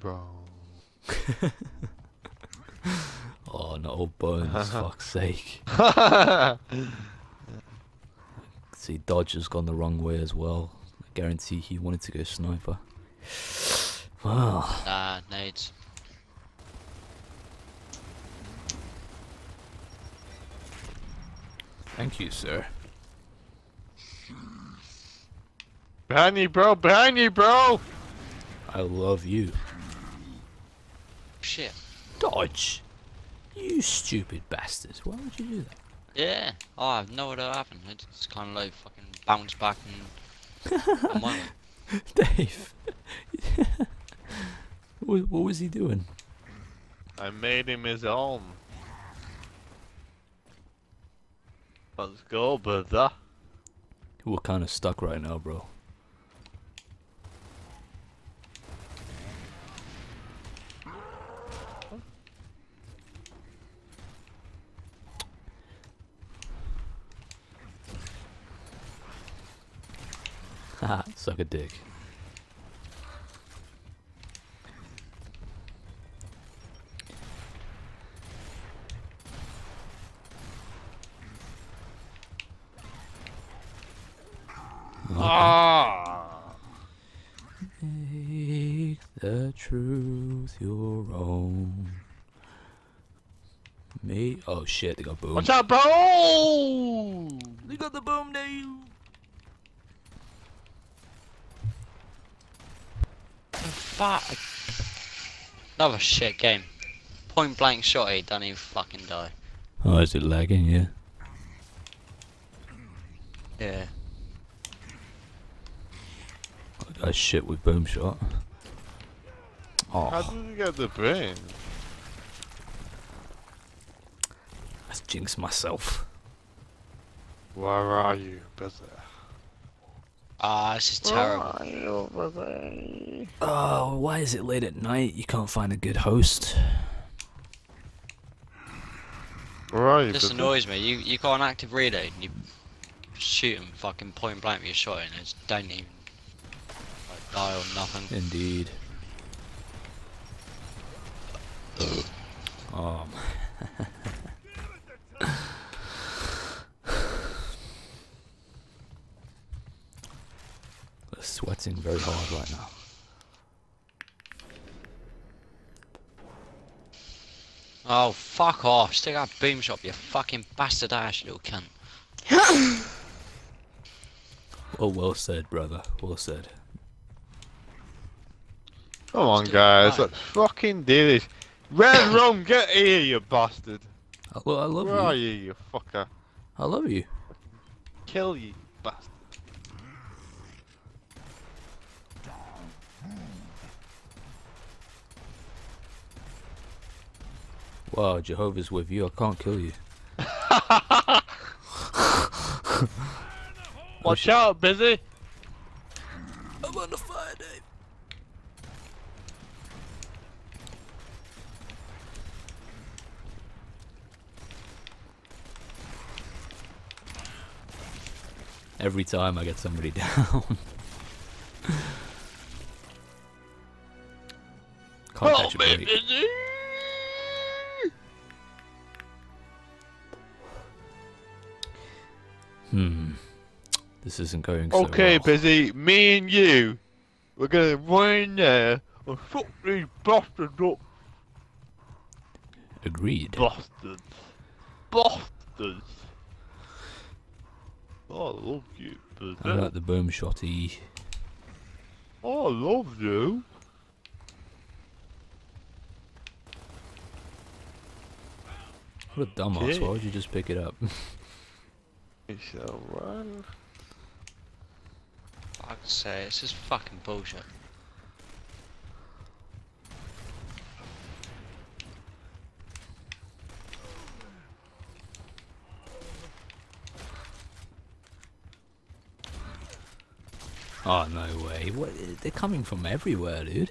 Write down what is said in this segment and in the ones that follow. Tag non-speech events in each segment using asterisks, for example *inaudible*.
gone wrong. *laughs* Oh, not old bones, *laughs* fuck's sake. *laughs* See, Dodge has gone the wrong way as well. I guarantee he wanted to go sniper. Well, Nah, nades. thank you, sir. Behind you, bro! Behind you, bro! I love you. Shit. Dodge! You stupid bastards. Why would you do that? Yeah. Oh, I have no idea what happened. It just kind of like fucking bounced back and. *laughs* on. Dave! *laughs* what, what was he doing? I made him his own. Let's go, brother. We're kind of stuck right now, bro. Haha, *laughs* suck a dick. Ah! Make the truth your own. Me? Oh shit, they got boom. Watch out, bro! They got the boom, Dave! Fuck. Another shit game. Point blank shot, he don't even fucking die. Oh, is it lagging? Yeah. Yeah. I shit with boom shot. Oh. How Oh, did you get the brain? let's myself. Where are you, brother? Ah, this is terrible. are you. Oh, why is it late at night? You can't find a good host. Where are you, This annoys me. You you got an active reload and you shoot him fucking point blank with your shot and it don't even like, die or nothing. Indeed. Um. *laughs* We're sweating very hard right now. Oh fuck off! Stick that boom shot, you fucking bastard ass, little cunt. *laughs* Oh, well said, brother. Well said. Come on, guys. alive. Let's fucking do this. RedruM, get here, you bastard. I, lo- I love Where you. are you, you fucker? I love you. Kill you, bastard. Wow, Jehovah's with you. I can't kill you. *laughs* Watch out, busy. I'm on the fire, Dave. Every time I get somebody *laughs* down. Can't catch a break. busy. Hmm. This isn't going so Okay, well. busy. Me and you, we're gonna run in there and fuck these bastards up. Agreed. Bastards. Bastards. Oh, I love you, busy. I like the boom shotty. Oh, I love you. What a dumbass. Why would you just pick it up? *laughs* It's alright. Fuck's sake, it's just fucking bullshit. oh, no way. What? They're coming from everywhere, dude.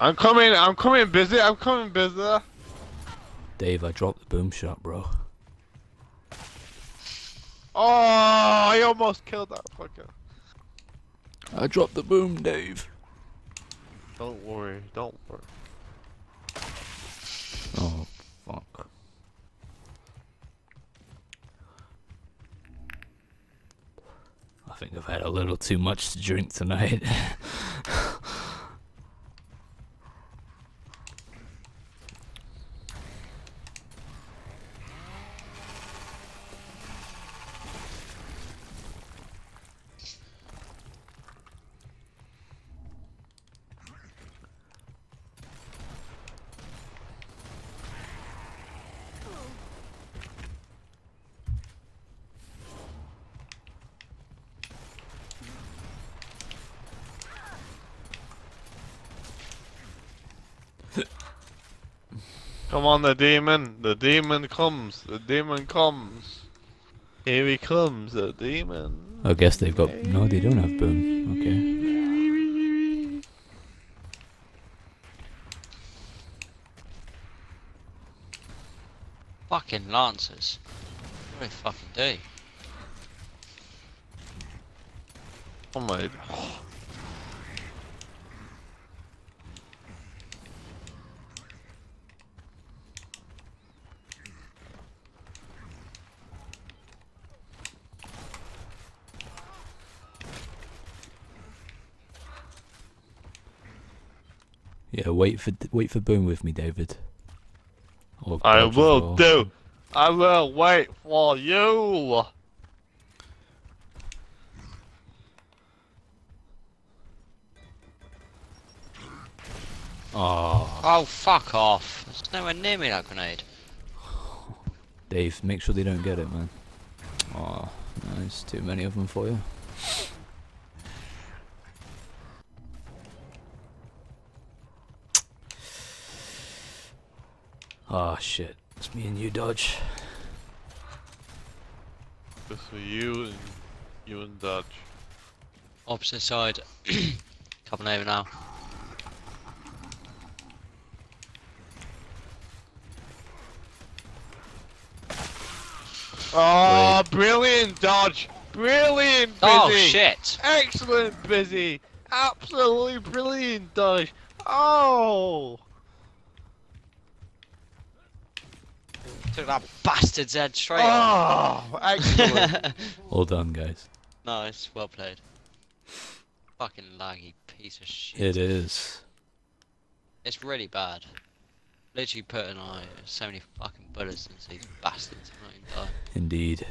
I'm coming, I'm coming, busy, I'm coming, busy. Dave, I dropped the boom shot, bro. Oh, I almost killed that fucker. I dropped the boom, Dave. Don't worry, don't worry. Oh, fuck. I think I've had a little too much to drink tonight. *laughs* Come on, the demon. The demon comes. The demon comes. Here he comes, the demon. I guess they've got. No, they don't have boom. Okay. Fucking lancers. What do they fucking do? Oh my. Yeah, wait for wait for boom with me, David. Or I will well. do. I will wait for you. Oh, Oh, fuck off. There's nowhere near me that grenade. Dave, make sure they don't get it, man. Oh, nice. Too many of them for you. Oh shit. It's me and you, Dodge. This for you and you and Dodge. Opposite side. *clears throat* Coming over now. Oh, brilliant Dodge. Brilliant oh, busy. Oh shit! Excellent busy. Absolutely brilliant Dodge. Oh. Took that bastard's head straight Oh, excellent. off. *laughs* Well done, guys. nice, well played. Fucking laggy piece of shit. It is. It's really bad. Literally putting on so many fucking bullets into these bastards and not. Indeed.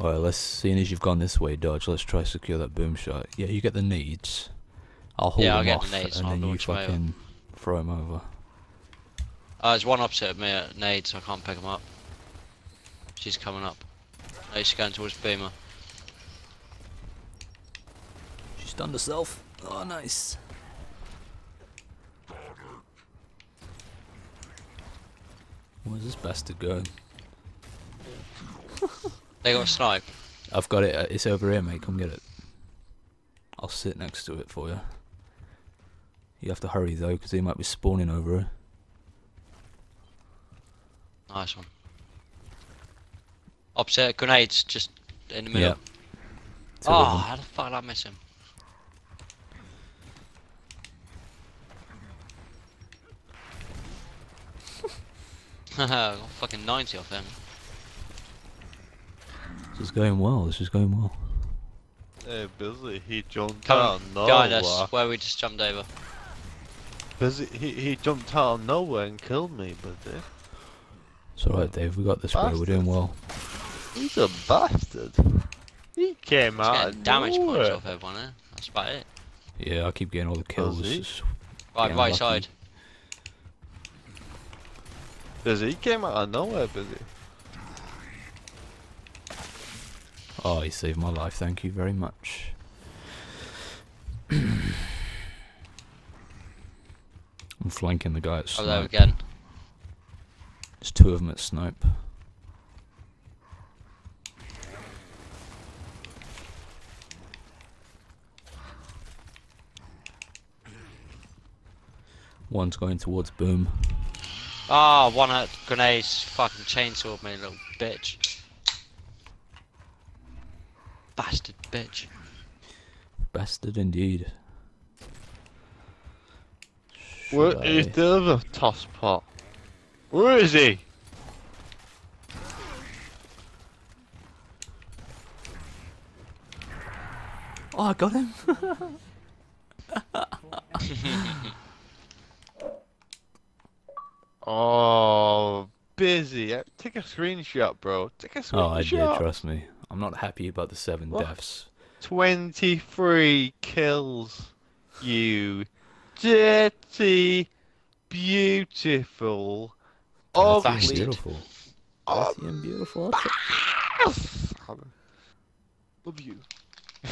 Alright, let's seeing as you've gone this way, Dodge, let's try secure that boom shot. Yeah, you get the needs. I'll hold Yeah, I'll them get the off nades and and I'll then you launch them over. fucking throw them over. Uh, there's one opposite of me at nade, so I can't pick him up. She's coming up. No, she's going towards Boomer. She stunned herself. Oh, nice. Where's this bastard going? They got a snipe. I've got it. It's over here, mate. Come get it. I'll sit next to it for you. You have to hurry though, because he might be spawning over her. Nice one. Opposite grenades, just in the middle. Yeah. Two oh, how the fuck did I miss him? I *laughs* got fucking 90 off him. This is going well. This is going well. hey, busy. He jumped Come out of guide nowhere. us where we just jumped over. Busy. He he jumped out of nowhere and killed me, busy. It's alright, Dave. We got this, bro. We're doing well. He's a bastard. He came Just out getting of damage points nowhere. off everyone there. That's about it. Yeah, I keep getting all the kills. he? Right, right lucky. side. Busy. He came out of nowhere, busy. Oh, he saved my life. Thank you very much. *clears throat* I'm flanking the guy at Oh, there snipe. again. There's two of them at snipe. One's going towards boom. Ah, one at grenades fucking chainsawed me, little bitch. Bastard bitch. Bastard indeed. Where Should is the other toss pot? Where is he? Oh, I got him. *laughs* Oh, busy. Uh, Take a screenshot, bro. Take a screenshot. oh, I did. Trust me. I'm not happy about the seven What? deaths. 23 kills. You dirty, beautiful, Dirty and ugly. beautiful. Oh, Dirty and beautiful. I'll *laughs* take- Love you. *laughs*